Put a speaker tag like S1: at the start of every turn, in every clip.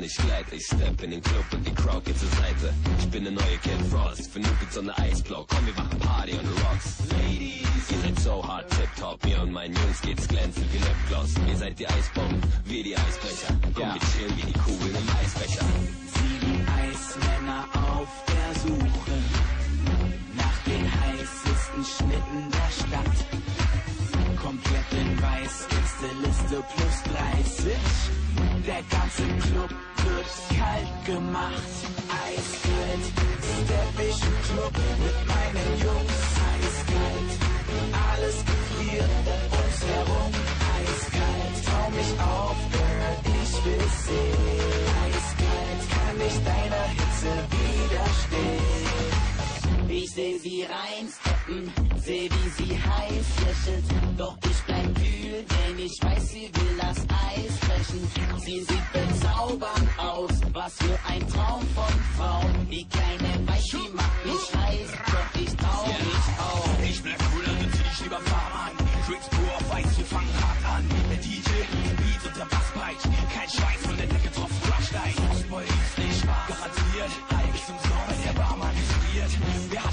S1: nicht gleit, ich step in den Club und die Crowd geht zur Seite. Ich bin der neue Kid Frost, gibt's so eine Eisblock. Komm, wir machen Party the rocks. So hart tip-top, mir und meinen Jungs geht's glänzend wie Lipgloss. Ihr seid die Eisbomben, wir die Eisbecher. Komm,
S2: Ja.
S1: wir chillen wie die Kugeln im Eisbecher.
S3: Sieben Eismänner auf der Suche nach den heißesten Schnitten der Stadt. Komplett in weiß, Gästeliste plus 30. Der ganze Club wird kalt gemacht. Eiskalt, stepp ich im Club mit meinen Jungs. Eiskalt, seh sie reinsteppen, seh wie sie heiß lächelt. Doch ich bleib kühl, denn ich weiß, sie will das Eis brechen. Sie sieht bezaubernd aus, was für ein Traum von Frau. Die kleine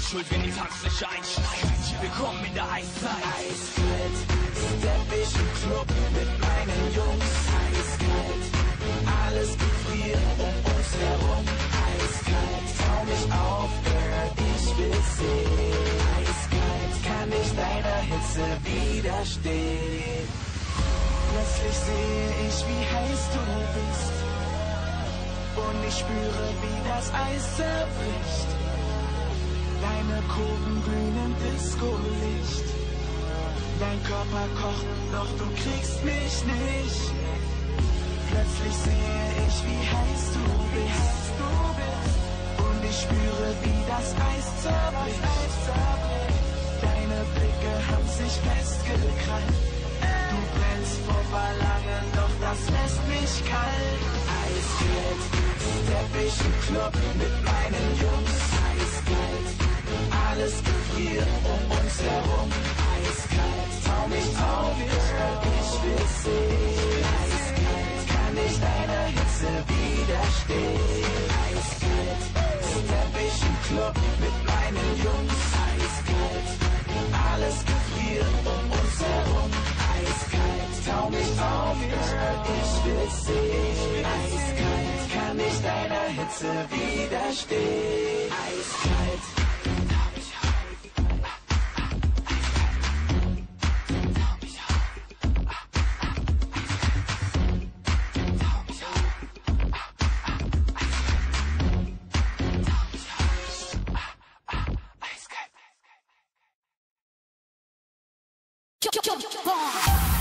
S4: Schuld, wenn die Tanzfläche einschneit? Willkommen in der Eiszeit.
S3: Eiskalt, stepp ich im Club mit meinen Jungs. Eiskalt, alles gefriert um uns herum. Eiskalt, trau mich auf, Girl, ich will sehen. Eiskalt, kann ich deiner Hitze widerstehen. Plötzlich sehe ich, wie heiß du bist. Und ich spüre, wie das Eis zerbricht. Deine Kurven glühen Disco-Licht. Dein Körper kocht, doch du kriegst mich nicht. Plötzlich sehe ich, wie heiß du bist. Und ich spüre, wie das Eis zerbricht. Deine Blicke haben sich festgekrallt. Du brennst vor Verlangen, doch das lässt mich kalt. Eiskalt, stepp ich im Club mit meinen Jungs. Gefriert um uns herum. Eiskalt, trau mich auf, ich will sehen. Eiskalt, kann ich deiner Hitze widerstehen. Eiskalt, stepp ich im Club mit meinen Jungs. Eiskalt, alles gefriert um uns herum. Eiskalt, trau mich auf, ich will sehen. Eiskalt, kann ich deiner Hitze widerstehen.
S5: Eiskalt.